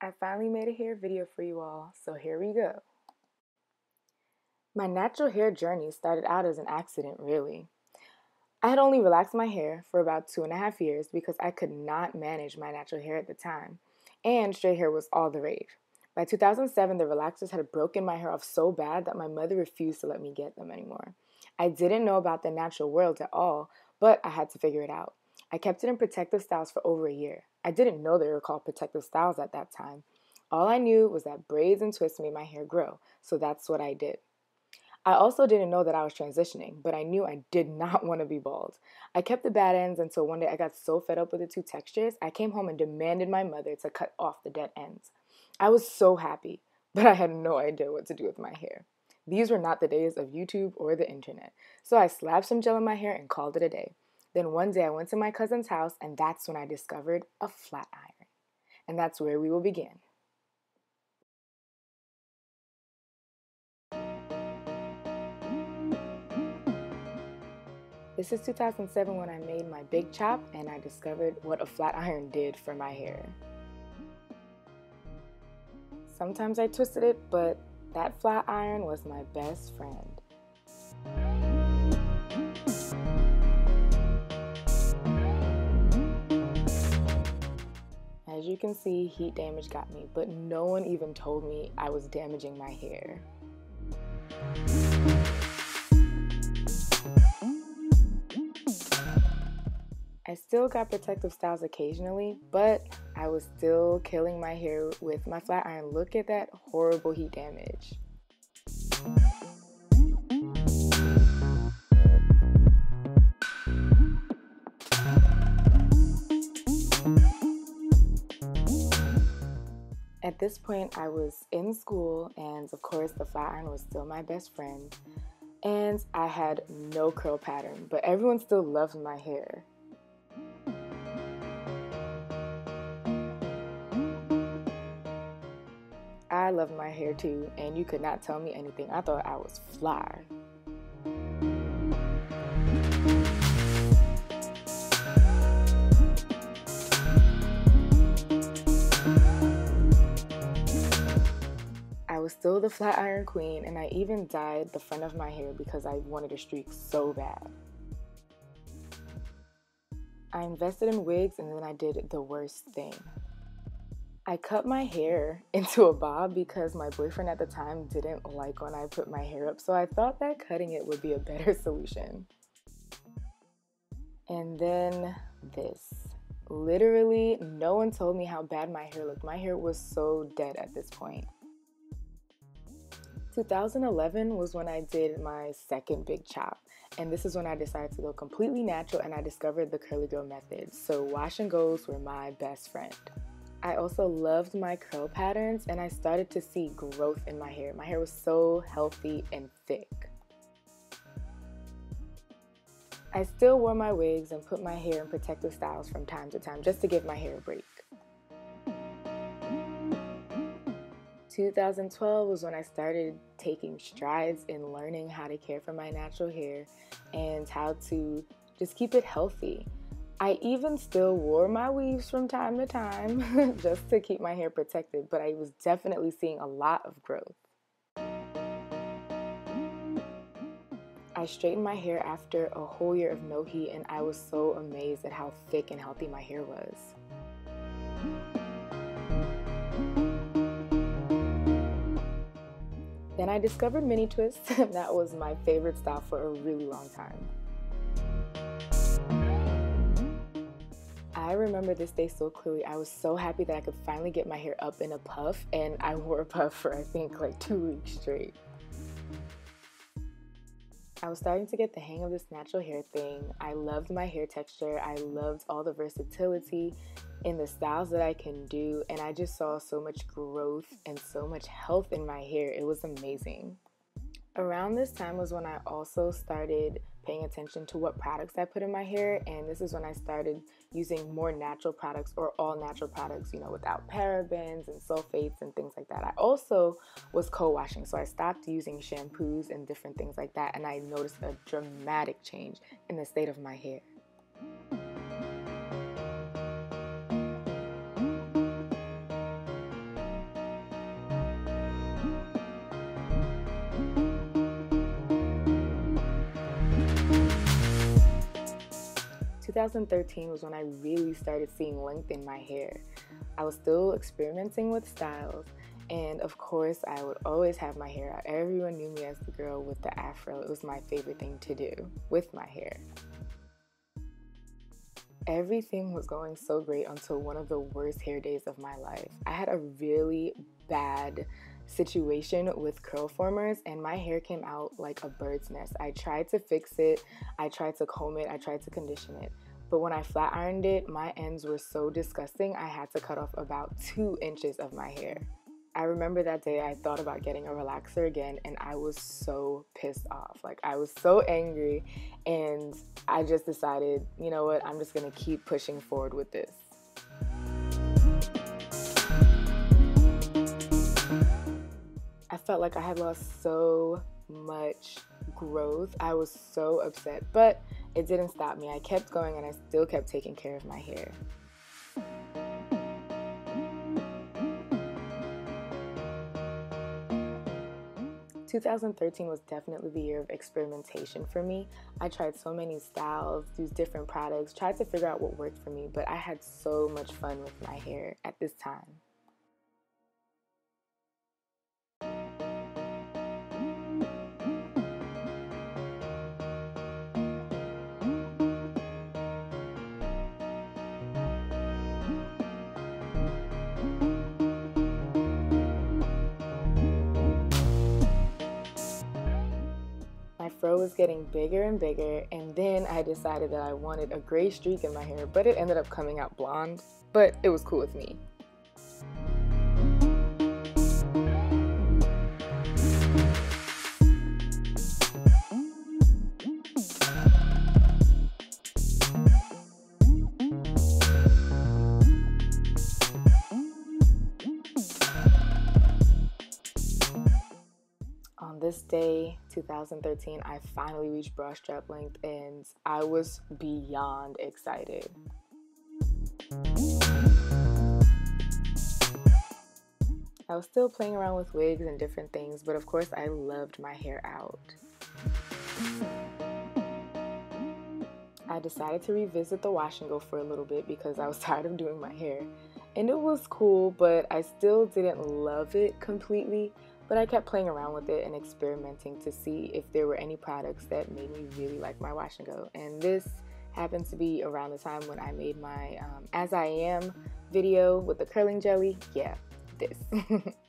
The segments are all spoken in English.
I finally made a hair video for you all, so here we go. My natural hair journey started out as an accident, really. I had only relaxed my hair for about two and a half years because I could not manage my natural hair at the time, and straight hair was all the rage. By 2007, the relaxers had broken my hair off so bad that my mother refused to let me get them anymore. I didn't know about the natural world at all, but I had to figure it out. I kept it in protective styles for over a year. I didn't know they were called protective styles at that time. All I knew was that braids and twists made my hair grow, so that's what I did. I also didn't know that I was transitioning, but I knew I did not want to be bald. I kept the bad ends until one day I got so fed up with the two textures, I came home and demanded my mother to cut off the dead ends. I was so happy, but I had no idea what to do with my hair. These were not the days of YouTube or the internet, so I slapped some gel in my hair and called it a day. Then one day I went to my cousin's house, and that's when I discovered a flat iron. And that's where we will begin. This is 2007 when I made my big chop and I discovered what a flat iron did for my hair. Sometimes I twisted it, but that flat iron was my best friend. As you can see, heat damage got me, but no one even told me I was damaging my hair. I still got protective styles occasionally, but I was still killing my hair with my flat iron. Look at that horrible heat damage. At this point, I was in school, and of course, the flat iron was still my best friend. And I had no curl pattern, but everyone still loved my hair. I love my hair too, and you could not tell me anything. I thought I was fly. Still the flat iron queen, and I even dyed the front of my hair because I wanted a streak so bad. I invested in wigs and then I did the worst thing. I cut my hair into a bob because my boyfriend at the time didn't like when I put my hair up, so I thought that cutting it would be a better solution. And then this. Literally, no one told me how bad my hair looked. My hair was so dead at this point. 2011 was when I did my second big chop. And this is when I decided to go completely natural and I discovered the curly girl method. So wash and goes were my best friend. I also loved my curl patterns and I started to see growth in my hair. My hair was so healthy and thick. I still wore my wigs and put my hair in protective styles from time to time just to give my hair a break. 2012 was when I started taking strides in learning how to care for my natural hair and how to just keep it healthy. I even still wore my weaves from time to time just to keep my hair protected, but I was definitely seeing a lot of growth. I straightened my hair after a whole year of no heat, and I was so amazed at how thick and healthy my hair was. Then I discovered mini twists. And that was my favorite style for a really long time. I remember this day so clearly. I was so happy that I could finally get my hair up in a puff, and I wore a puff for I think like two weeks straight. I was starting to get the hang of this natural hair thing. I loved my hair texture. I loved all the versatility in the styles that I can do, and I just saw so much growth and so much health in my hair. It was amazing. Around this time was when I also started paying attention to what products I put in my hair. And this is when I started using more natural products or all natural products, you know, without parabens and sulfates and things like that. I also was co washing, so I stopped using shampoos and different things like that. And I noticed a dramatic change in the state of my hair. 2013 was when I really started seeing length in my hair. I was still experimenting with styles, and of course, I would always have my hair out. Everyone knew me as the girl with the afro. It was my favorite thing to do with my hair. Everything was going so great until one of the worst hair days of my life. I had a really bad situation with curl formers and my hair came out like a bird's nest. I tried to fix it, I tried to comb it, I tried to condition it. But when I flat ironed it, my ends were so disgusting, I had to cut off about two inches of my hair. I remember that day I thought about getting a relaxer again and I was so pissed off. Like I was so angry and I just decided, you know what, I'm just gonna keep pushing forward with this. I felt like I had lost so much growth. I was so upset, but it didn't stop me. I kept going and I still kept taking care of my hair. 2013 was definitely the year of experimentation for me. I tried so many styles, used different products, tried to figure out what worked for me, but I had so much fun with my hair at this time. Getting bigger and bigger, and then I decided that I wanted a gray streak in my hair, but it ended up coming out blonde. But it was cool with me. This day, 2013, I finally reached bra strap length and I was beyond excited. I was still playing around with wigs and different things, but of course I loved my hair out. I decided to revisit the wash and go for a little bit because I was tired of doing my hair. And it was cool, but I still didn't love it completely. But I kept playing around with it and experimenting to see if there were any products that made me really like my wash and go. And this happens to be around the time when I made my um, As I Am video with the curling jelly. Yeah, this.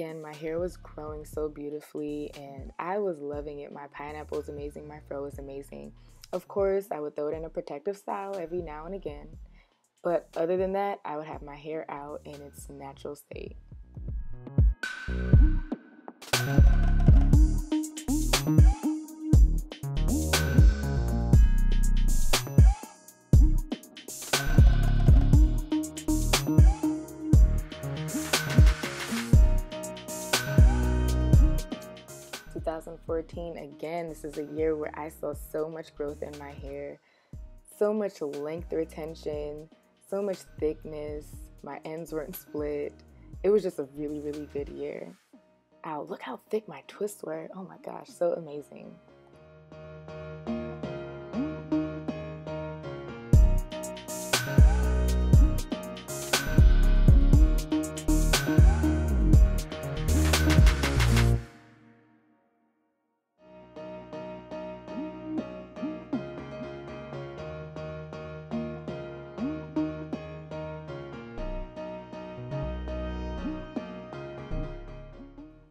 Again, my hair was growing so beautifully and I was loving it. My pineapple was amazing, my fro was amazing. Of course, I would throw it in a protective style every now and again, but other than that, I would have my hair out in its natural state. 2014, again, this is a year where I saw so much growth in my hair, so much length retention, so much thickness. My ends weren't split. It was just a really, really good year. Ow, look how thick my twists were. Oh my gosh, so amazing.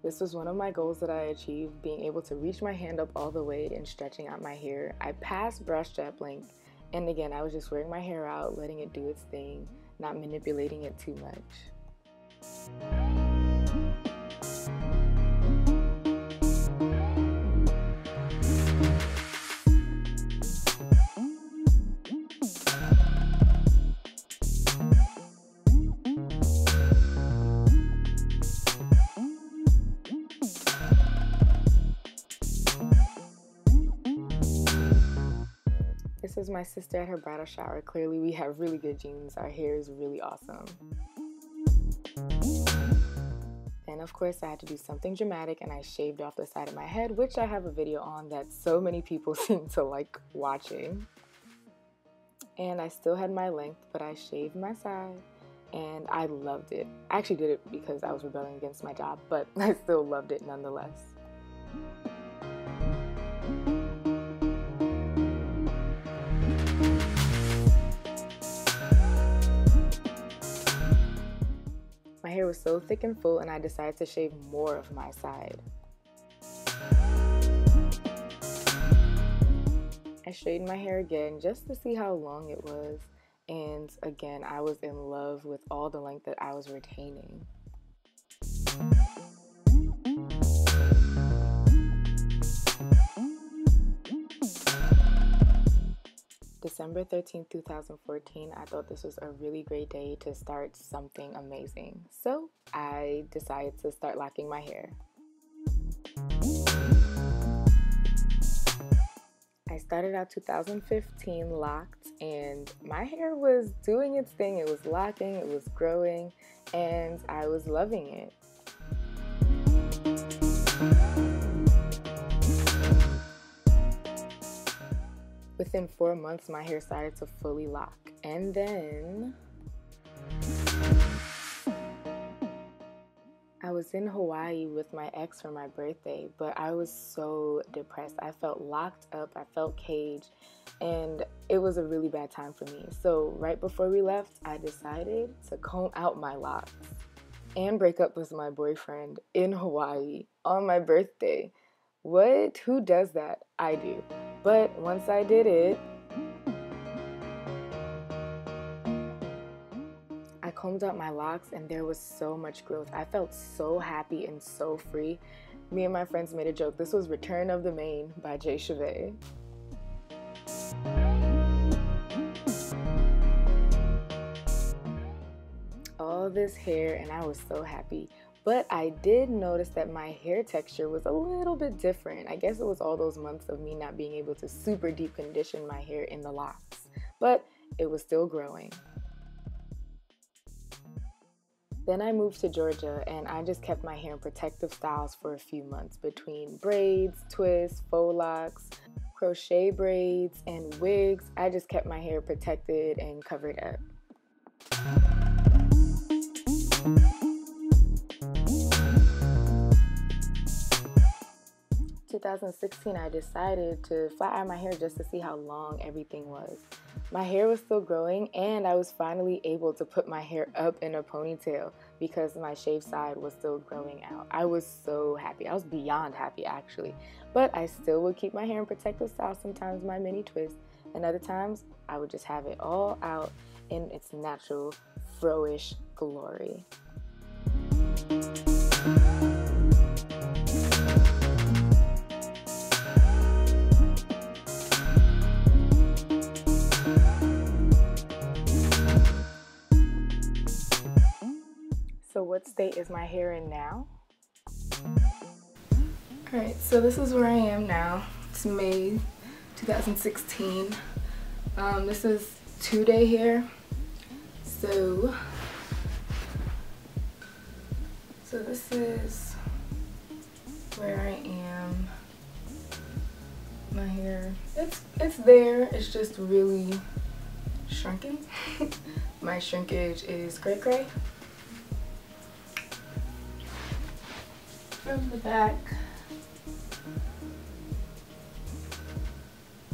This was one of my goals that I achieved, being able to reach my hand up all the way and stretching out my hair. I passed bra strap length, and again, I was just wearing my hair out, letting it do its thing, not manipulating it too much. Is my sister at her bridal shower. Clearly, we have really good genes. Our hair is really awesome. And of course, I had to do something dramatic and I shaved off the side of my head, which I have a video on that so many people seem to like watching. And I still had my length, but I shaved my side and I loved it. I actually did it because I was rebelling against my job, but I still loved it nonetheless. Was so thick and full and I decided to shave more of my side. I straightened my hair again just to see how long it was and again, I was in love with all the length that I was retaining. December 13, 2014, I thought this was a really great day to start something amazing. So I decided to start locking my hair. I started out 2015 locked, and my hair was doing its thing. It was locking, it was growing, and I was loving it. Within four months, my hair started to fully lock, and then I was in Hawaii with my ex for my birthday, but I was so depressed. I felt locked up, I felt caged, and it was a really bad time for me. So, right before we left, I decided to comb out my locks and break up with my boyfriend in Hawaii on my birthday. What? Who does that? I do. But once I did it, I combed out my locks and there was so much growth. I felt so happy and so free. Me and my friends made a joke. This was Return of the Mane by J Chavae. All this hair and I was so happy. But I did notice that my hair texture was a little bit different. I guess it was all those months of me not being able to super deep condition my hair in the locks. But it was still growing. Then I moved to Georgia and I just kept my hair in protective styles for a few months between braids, twists, faux locks, crochet braids, and wigs. I just kept my hair protected and covered up. 2016, I decided to flat iron my hair just to see how long everything was. My hair was still growing, and I was finally able to put my hair up in a ponytail because my shaved side was still growing out. I was so happy. I was beyond happy, actually. But I still would keep my hair in protective style, sometimes my mini twist, and other times I would just have it all out in its natural, froish glory. State is my hair in now? Alright, so this is where I am now. It's May 2016. Um, this is two day hair. So, so this is where I am. My hair, it's, it's there. It's just really shrunken. my shrinkage is gray gray. From the back.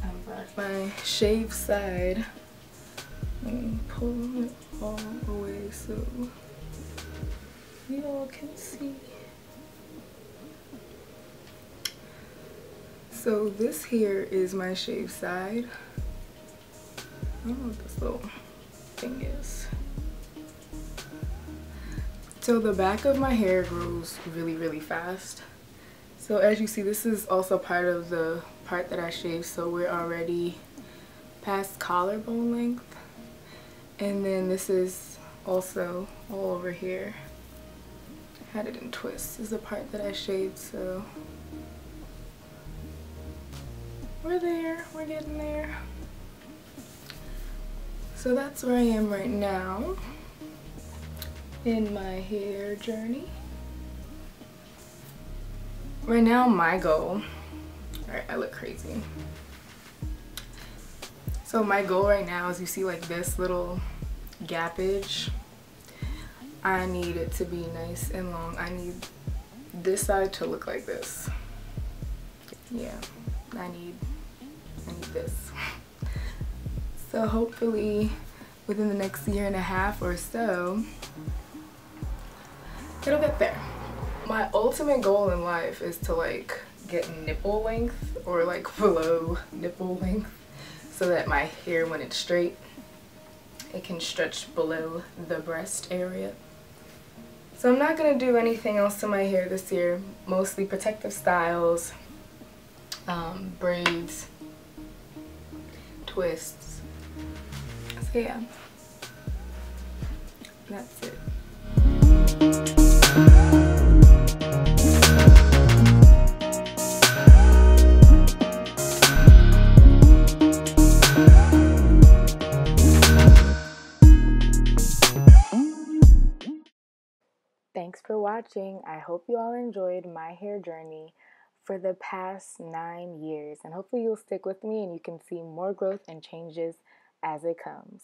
I'm back my shaved side. And pull it all away so you all can see. So this here is my shaved side. I don't know what this little thing is. So the back of my hair grows really, really fast. So as you see, this is also part of the part that I shaved. So we're already past collarbone length. And then this is also all over here. I had it in twists. Is the part that I shaved, so we're there, we're getting there. So that's where I am right now in my hair journey. right now my goal, alright, I look crazy. So my goal right now is you see like this little gappage. I need it to be nice and long. I need this side to look like this. Yeah, I need, I need this. So hopefully within the next year and a half or so, it'll get there. My ultimate goal in life is to like get nipple length or like below nipple length so that my hair when it's straight it can stretch below the breast area. So I'm not going to do anything else to my hair this year. Mostly protective styles, um, braids, twists. So yeah, that's it. Watching. I hope you all enjoyed my hair journey for the past nine years. And hopefully you'll stick with me and you can see more growth and changes as it comes.